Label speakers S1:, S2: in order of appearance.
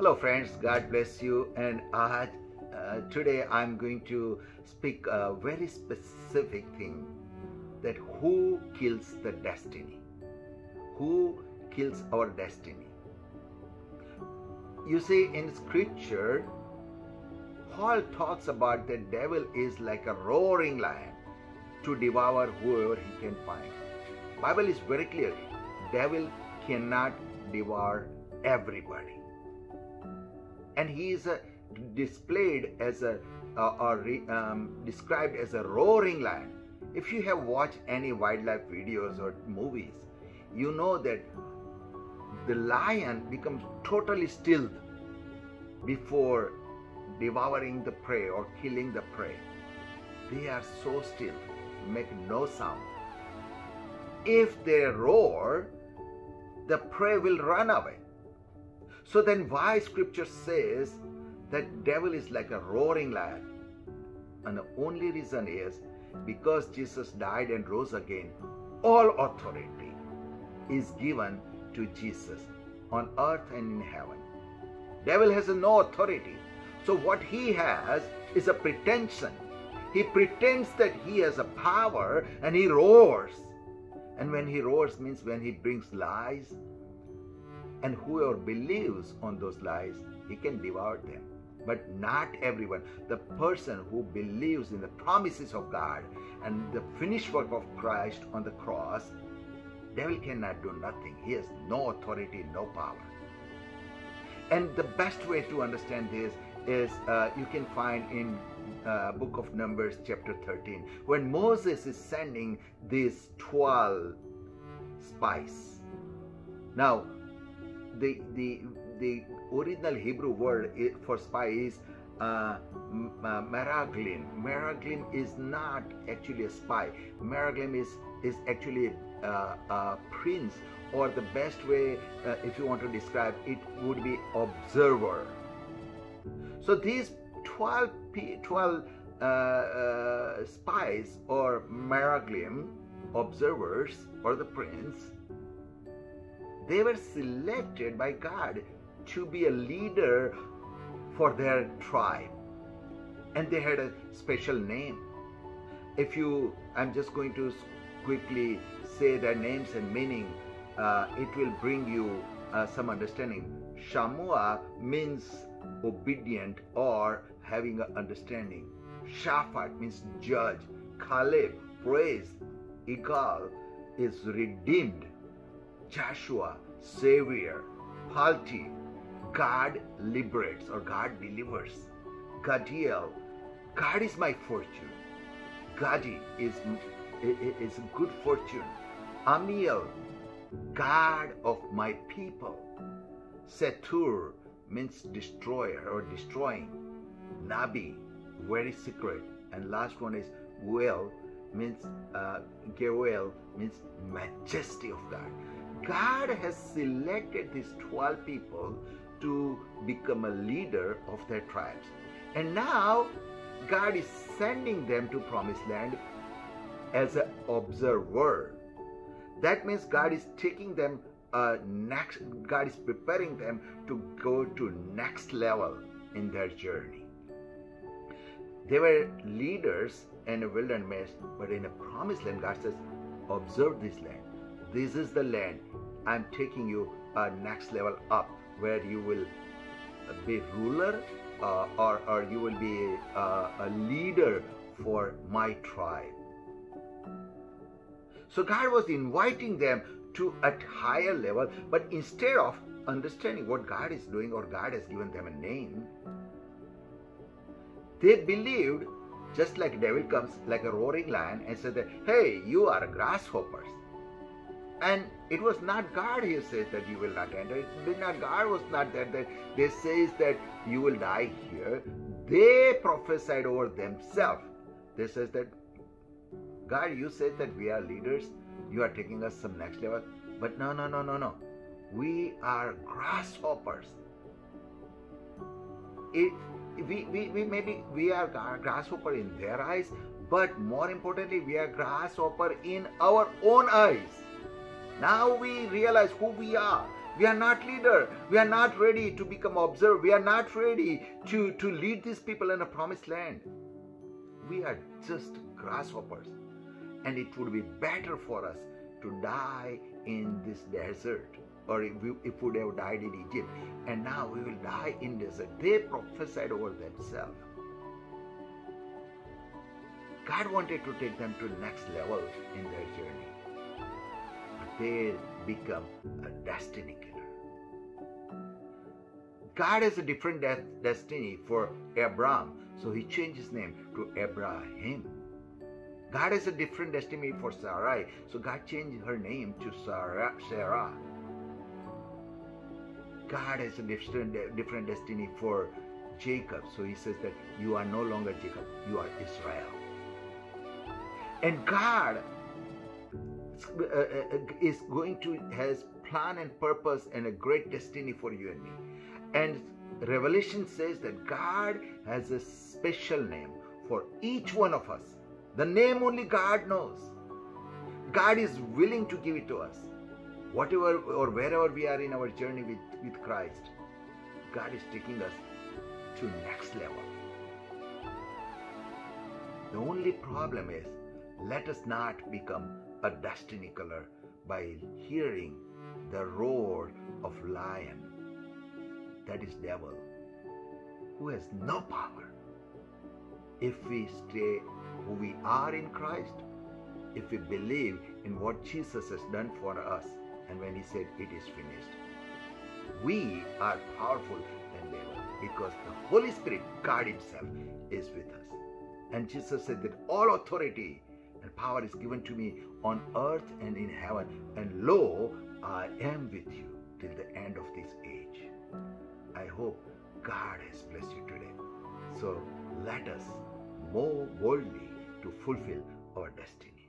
S1: Hello, friends. God bless you. And uh, uh, today I'm going to speak a very specific thing that who kills the destiny? Who kills our destiny? You see, in scripture, Paul talks about the devil is like a roaring lion to devour whoever he can find. Bible is very clear. Devil cannot devour everybody. And he is displayed as a uh, or um, described as a roaring lion. If you have watched any wildlife videos or movies, you know that the lion becomes totally still before devouring the prey or killing the prey. They are so still, make no sound. If they roar, the prey will run away. So then why scripture says that devil is like a roaring lion? And the only reason is because Jesus died and rose again, all authority is given to Jesus on earth and in heaven. Devil has no authority. So what he has is a pretension. He pretends that he has a power and he roars. And when he roars means when he brings lies. And whoever believes on those lies, he can devour them. But not everyone. The person who believes in the promises of God and the finished work of Christ on the cross, devil cannot do nothing. He has no authority, no power. And the best way to understand this is uh, you can find in uh, book of numbers chapter 13 when moses is sending these 12 spies now the the the original hebrew word for spy is uh, uh, meraglim. Meraglim is not actually a spy. Meraglim is is actually uh, a prince, or the best way, uh, if you want to describe it, would be observer. So these 12, 12 uh, uh, spies or Meraglim observers or the prince, they were selected by God to be a leader for their tribe. And they had a special name. If you, I'm just going to quickly say their names and meaning, uh, it will bring you uh, some understanding. Shammua means obedient or having an understanding. Shaphat means judge. Caleb, praise. Igal is redeemed. Joshua, savior. Palti, God liberates or God delivers. Gaddiel, God is my fortune. Gaddi is, is good fortune. Ammiel, God of my people. Sethur means destroyer or destroying. Nahbi, very secret. And last one is Geuel means uh, means majesty of God. God has selected these 12 people to become a leader of their tribes. And now God is sending them to promised land as an observer. That means God is taking them uh, next. God is preparing them to go to next level in their journey. They were leaders in a wilderness, but in a promised land, God says, "Observe this land. This is the land. I'm taking you a next level up, where you will be ruler, uh, or or you will be uh, a leader for my tribe." So God was inviting them to a higher level, but instead of understanding what God is doing or God has given them a name, they believed just like devil comes like a roaring lion and said that, hey, you are grasshoppers. And it was not God who says that you will not enter. It not God was not that, that they says that you will die here. They prophesied over themselves. They says that God, you said that we are leaders you are taking us some next level. But no, no, no, no, no. We are grasshoppers. It, we, we, we maybe we are grasshopper in their eyes, but more importantly, we are grasshopper in our own eyes. Now we realize who we are. We are not leader. We are not ready to become observer. We are not ready to, to lead these people in a promised land. We are just grasshoppers. And it would be better for us to die in this desert or if we, if would have died in Egypt and now we will die in desert. They prophesied over themselves. God wanted to take them to the next level in their journey. They become a destiny killer. God has a different de- destiny for Abraham, so he changed his name to Abraham. God has a different destiny for Sarai, so God changed her name to Sarah. Sarah. God has a different, different destiny for Jacob, so he says that you are no longer Jacob, you are Israel. And God Uh, uh, uh, is going to has plan and purpose and a great destiny for you and me. And Revelation says that God has a special name for each one of us. The name only God knows. God is willing to give it to us. Whatever or wherever we are in our journey with, with Christ, God is taking us to next level. The only problem is let us not become a destiny killer by hearing the roar of lion. That is devil, who has no power. If we stay who we are in Christ, if we believe in what Jesus has done for us, and when he said it is finished, we are powerful than devil because the Holy Spirit, God Himself, is with us. And Jesus said that all authority and power is given to me on earth and in heaven. And lo, I am with you till the end of this age. I hope God has blessed you today. So let us move boldly to fulfill our destiny.